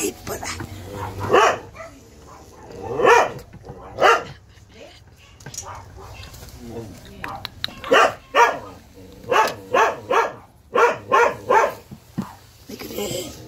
Ay, Look at that.